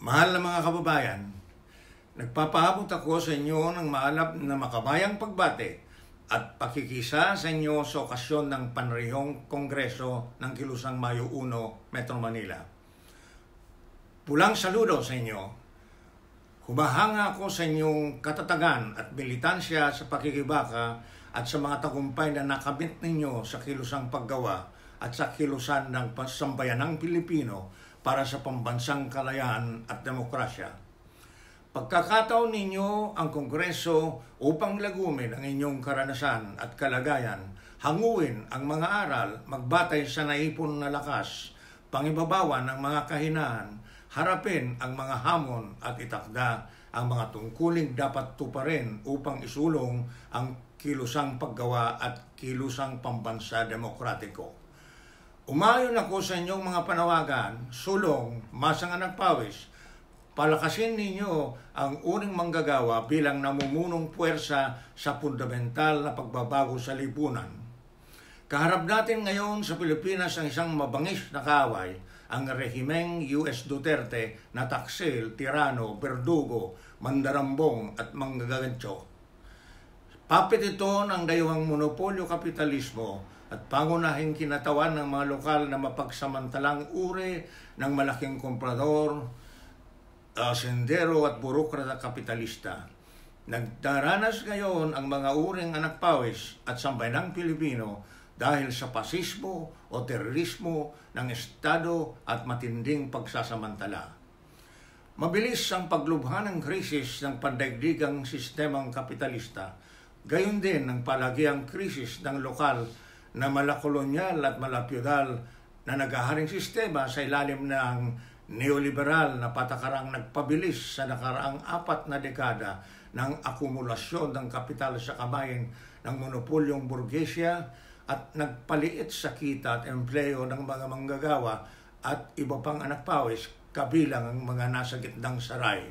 Mahal na mga kababayan, nagpapahabot ako sa inyo ng maalap na makabayang pagbate at pakikisa sa inyo sa okasyon ng panrehong Kongreso ng Kilusang Mayo 1, Metro Manila. Pulang saludo sa inyo. Humahanga ako sa inyong katatagan at militansya sa pakikibaka at sa mga tagumpay na nakamit ninyo sa kilusang paggawa at sa kilusan ng sambayanang Pilipino para sa pambansang kalayaan at demokrasya. Pagkakataon ninyo ang Kongreso upang lagumin ang inyong karanasan at kalagayan, hanguin ang mga aral, magbatay sa naipon na lakas, pangibabawan ang mga kahinaan, harapin ang mga hamon at itakda ang mga tungkuling dapat tuparin upang isulong ang kilusang paggawa at kilusang pambansa demokratiko. Umayon ako sa inyong mga panawagan, sulong, masang anak pawis, palakasin ninyo ang uning manggagawa bilang namumunong puwersa sa fundamental na pagbabago sa lipunan. Kaharap natin ngayon sa Pilipinas ang isang mabangis na kaaway, ang rehimeng US Duterte na taksil, tirano, berdugo, mandarambong at manggagantyo. Papit ito ng dayawang monopolyo kapitalismo at pangunahing kinatawan ng mga lokal na mapagsamantalang uri ng malaking komprador, uh, sendero at burokrata kapitalista. Nagdaranas ngayon ang mga uring anak pawis at sambayanang Pilipino dahil sa pasismo o terorismo ng Estado at matinding pagsasamantala. Mabilis ang paglubha ng krisis ng pandaigdigang sistemang kapitalista, gayon din ang palagiang krisis ng lokal na malakolonyal at malapyudal na nagaharing sistema sa ilalim ng neoliberal na patakarang nagpabilis sa nakaraang apat na dekada ng akumulasyon ng kapital sa kamay ng monopolyong burgesya at nagpaliit sa kita at empleyo ng mga manggagawa at iba pang anak pawis kabilang ang mga nasa gitnang saray.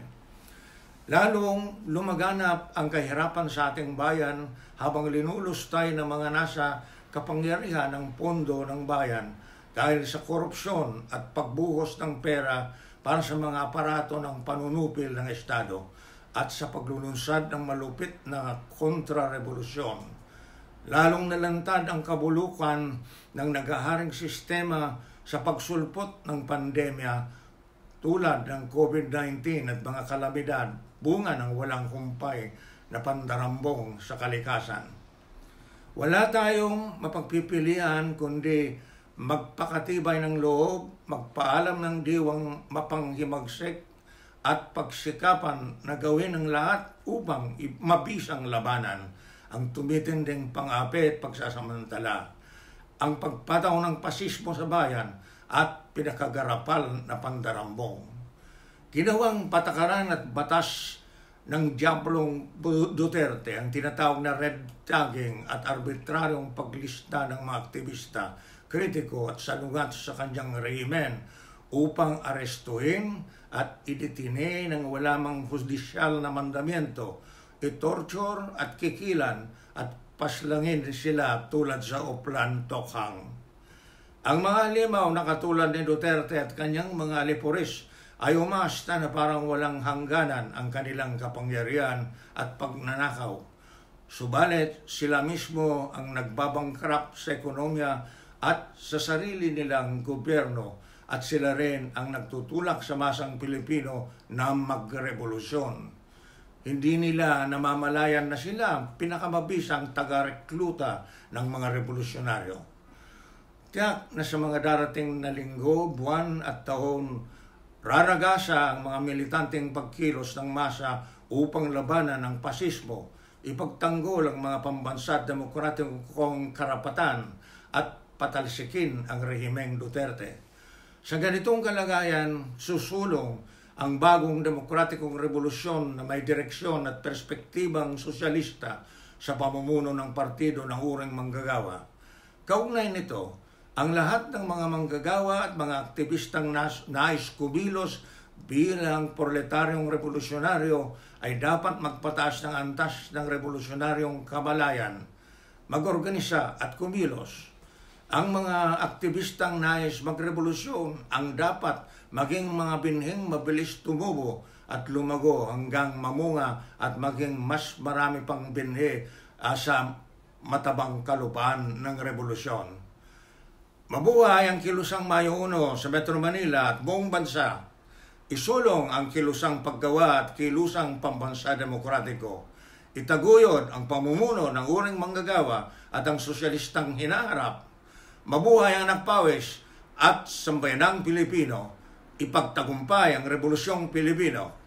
Lalong lumaganap ang kahirapan sa ating bayan habang linulustay ng mga nasa kapangyarihan ng pondo ng bayan dahil sa korupsyon at pagbuhos ng pera para sa mga aparato ng panunupil ng Estado at sa paglulunsad ng malupit na kontrarevolusyon. Lalong nalantad ang kabulukan ng nagaharing sistema sa pagsulpot ng pandemya tulad ng COVID-19 at mga kalamidad, bunga ng walang kumpay na pandarambong sa kalikasan. Wala tayong mapagpipilian kundi magpakatibay ng loob, magpaalam ng diwang mapanghimagsik at pagsikapan na gawin ang lahat upang mabisang labanan ang tumitinding pang-api at pagsasamantala, ang pagpataw ng pasismo sa bayan at pinakagarapal na pandarambong. Ginawang patakaran at batas ng Diablong Duterte ang tinatawag na red tagging at arbitraryong paglista ng mga aktivista, kritiko at sanugat sa kanyang rehimen upang arestuhin at idetine ng wala mang na mandamiento, itorture at kikilan at paslangin sila tulad sa Oplan Tokhang. Ang mga limaw na katulad ni Duterte at kanyang mga alipuris ay umasta na parang walang hangganan ang kanilang kapangyarihan at pagnanakaw. Subalit sila mismo ang nagbabangkrap sa ekonomiya at sa sarili nilang gobyerno at sila rin ang nagtutulak sa masang Pilipino na magrevolusyon. Hindi nila namamalayan na sila pinakamabisang taga-rekluta ng mga revolusyonaryo. Tiyak na sa mga darating na linggo, buwan at taon, Raragasa ang mga militanteng pagkilos ng masa upang labanan ang pasismo, ipagtanggol ang mga pambansa at demokratikong karapatan at patalsikin ang rehimeng Duterte. Sa ganitong kalagayan, susulong ang bagong demokratikong revolusyon na may direksyon at perspektibang sosyalista sa pamumuno ng partido ng uring manggagawa. Kaugnay nito, ang lahat ng mga manggagawa at mga aktivistang nais kumilos bilang proletaryong revolusyonaryo ay dapat magpataas ng antas ng revolusyonaryong kamalayan, magorganisa at kumilos. Ang mga aktivistang nais magrevolusyon ang dapat maging mga binhing mabilis tumubo at lumago hanggang mamunga at maging mas marami pang binhi uh, sa matabang kalupaan ng revolusyon. Mabuhay ang kilusang Mayo 1 sa Metro Manila at buong bansa. Isulong ang kilusang paggawa at kilusang pambansa demokratiko. Itaguyod ang pamumuno ng uring manggagawa at ang sosyalistang hinaharap Mabuhay ang nagpawis at sambayanang Pilipino, ipagtagumpay ang Revolusyong Pilipino